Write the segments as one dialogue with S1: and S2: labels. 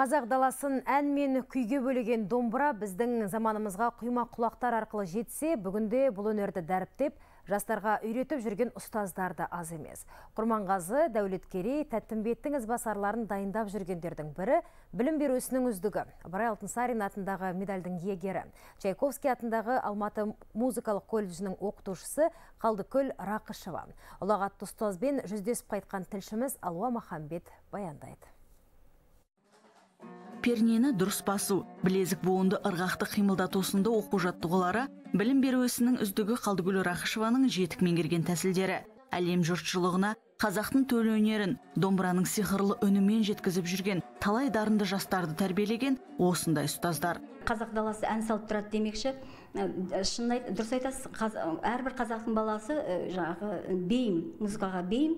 S1: Қазақ даласын ән мен күйге бөлеген домбыра біздің заманымызға құйма құлақтар арқылы жетсе, бүгінде бұл өнерді дәріптеп, жастарға үйретіп жүрген ұстаздарды аз емес. Құрманғазы, Дәулеткерей, Тәттімбеттің ізбасарларын дайындап жүргендердің бірі білім беру ісінің үздігі. Ыбырай Алтынсарин атындағы медальдің иегері. Чайковский атындағы Алматы музыкалық колледжінің оқытушысы Қалдыкөл Рақышева. Ұлағатты ұстазбен жүздесіп қайтқан тілшіміз Алуа Махамбет баяндайды
S2: пернені дұрыс басу білезік буынды ырғақты қимылдату сынды оқу жаттығулары білім беру ісінің үздігі қалдыгүл рақышеваның жетік меңгерген тәсілдері. Әлем жұртшылығына қазақтың төл өнерін домбыраның сиқырлы үнімен жеткізіп жүрген талай дарынды жастарды тәрбиелеген осындай ұстаздар.
S3: Қазақ даласы ән салып тұрады демекші. Шынын дұрыс айтасыз әрбір қазақтың баласы жаңағы бейім музыкаға бейім.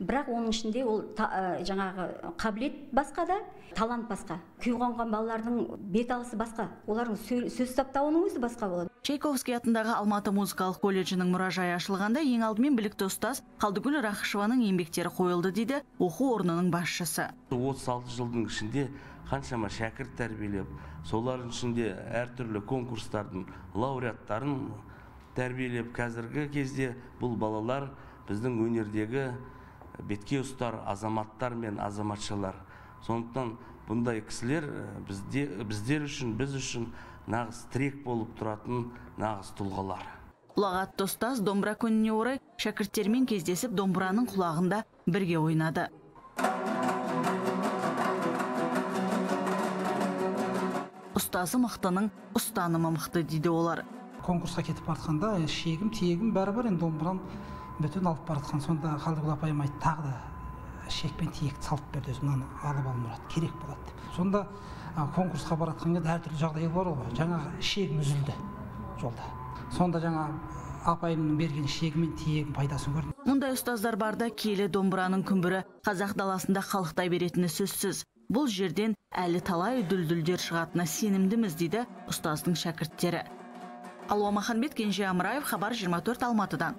S3: Бірақ оның ішінде ол жаңағы қабілет басқа да талант басқа. Күй қонған балалардың бет алысы басқа. Олардың сөз саптауының өзі басқа болады.
S2: Чайковский атындағы алматы музыкалық колледжінің мұражайы ашылғанда ең алдымен білікті ұстаз қалдыгүл рақышеваның еңбектері қойылды дейді оқу орнының басшысы.
S4: отыз алты жылдың ішінде қаншама шәкірт тәрбиелеп солардың ішінде әртүрлі конкурстардың лауреаттарын тәрбиелеп қазіргі кезде бұл балалар біздің өнердегі бетке ұстар азаматтар мен азаматшалар. Сондықтан бұндай кісілер бізде, біздер үшін біз үшін нағыз тірек болып тұратын нағыз тұлғалар.
S2: Ұлағатты ұстаз домбыра күніне орай шәкірттермен кездесіп домбыраның құлағында бірге ойнады. Ұстазы мықтының ұстанымы мықты дейді олар.
S5: Конкурсқа кетіп бара жатқанда шегім тиегім бәрі бар енді домбырам бүтін алып бара жатқан. Сонда қалдыгүл апайым айтты тағы да шек пен тиекті салып берді өзі мынаны алып ал мұрат керек болады деп. Сонда конкурсқа бара жатқан кезде әртүрлі жағдай бар ғой. Жаңағы шегім үзілді жолда. Сонда жаңа апайымның берген шегі мен тиегінің пайдасын көрдім
S2: мұндай ұстаздар барда киелі домбыраның күмбірі қазақ даласында қалықтай беретіні сөзсіз. Бұл жерден әлі талай дүлдүлдер шығатынына сенімдіміз дейді ұстаздың шәкірттері. Алуа маханбет кенже амраев хабар 24 алматыдан.